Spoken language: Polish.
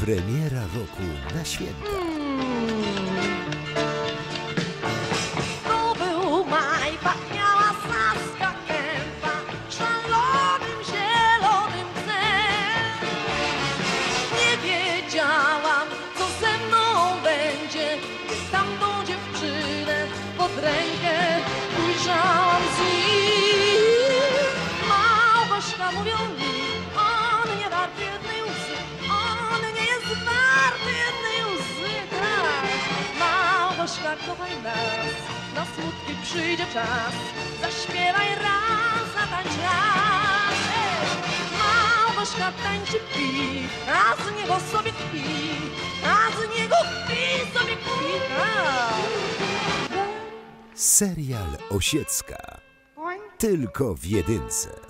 Premiera roku na święta. To był maj, pachniała saska kępa szalonym, zielonym dnem. Nie wiedziałam, co ze mną będzie, gdy tamtą dziewczynę pod rękę ujrzałam z nim. Małgorzata mówią Kochaj nas, na smutki przyjdzie czas, zaśpiewaj raz, zatańcz raz. Ej! Małgorzata tańczy pi, a z niego sobie kpi, a z niego kpi sobie tak. Serial Osiecka. Tylko w jedynce.